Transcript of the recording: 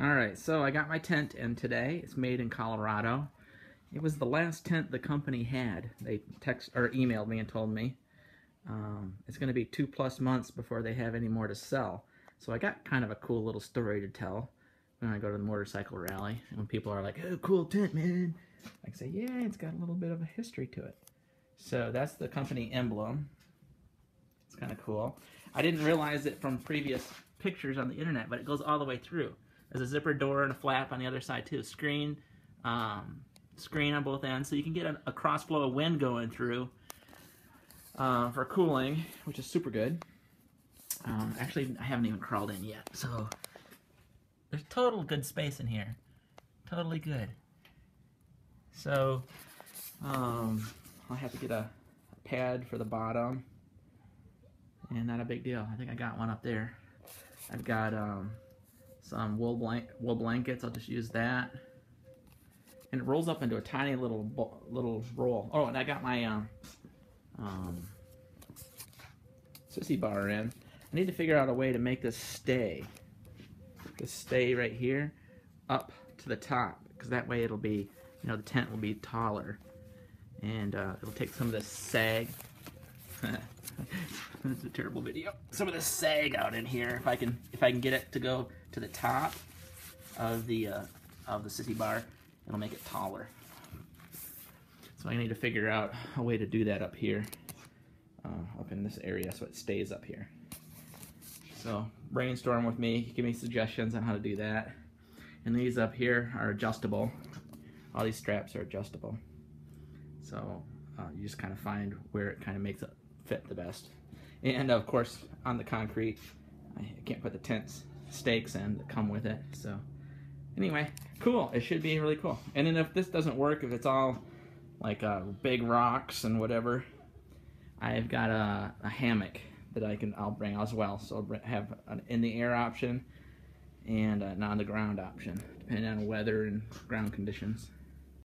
All right, so I got my tent in today. It's made in Colorado. It was the last tent the company had. They text or emailed me and told me um, it's going to be two plus months before they have any more to sell. So I got kind of a cool little story to tell when I go to the motorcycle rally. And when people are like, "Oh, cool tent, man," I say, "Yeah, it's got a little bit of a history to it." So that's the company emblem. It's kind of cool. I didn't realize it from previous pictures on the internet, but it goes all the way through. There's a zipper door and a flap on the other side too. Screen, um, screen on both ends, so you can get a, a cross flow of wind going through uh, for cooling, which is super good. Um, actually, I haven't even crawled in yet, so there's total good space in here. Totally good. So, um, I'll have to get a, a pad for the bottom, and not a big deal. I think I got one up there. I've got um, some wool, blank, wool blankets. I'll just use that. And it rolls up into a tiny little little roll. Oh, and I got my um, um, sissy bar in. I need to figure out a way to make this stay. This stay right here up to the top because that way it'll be, you know, the tent will be taller and uh, it'll take some of this sag. That's a terrible video. Some of the sag out in here, if I can, if I can get it to go to the top of the uh, of the sissy bar, it'll make it taller. So I need to figure out a way to do that up here, uh, up in this area, so it stays up here. So brainstorm with me, give me suggestions on how to do that. And these up here are adjustable. All these straps are adjustable. So uh, you just kind of find where it kind of makes it fit the best. And of course, on the concrete, I can't put the tents stakes in that come with it. So anyway, cool. It should be really cool. And then if this doesn't work, if it's all like uh, big rocks and whatever, I've got a, a, hammock that I can I'll bring as well. So I'll have an in the air option and an on the ground option, depending on weather and ground conditions.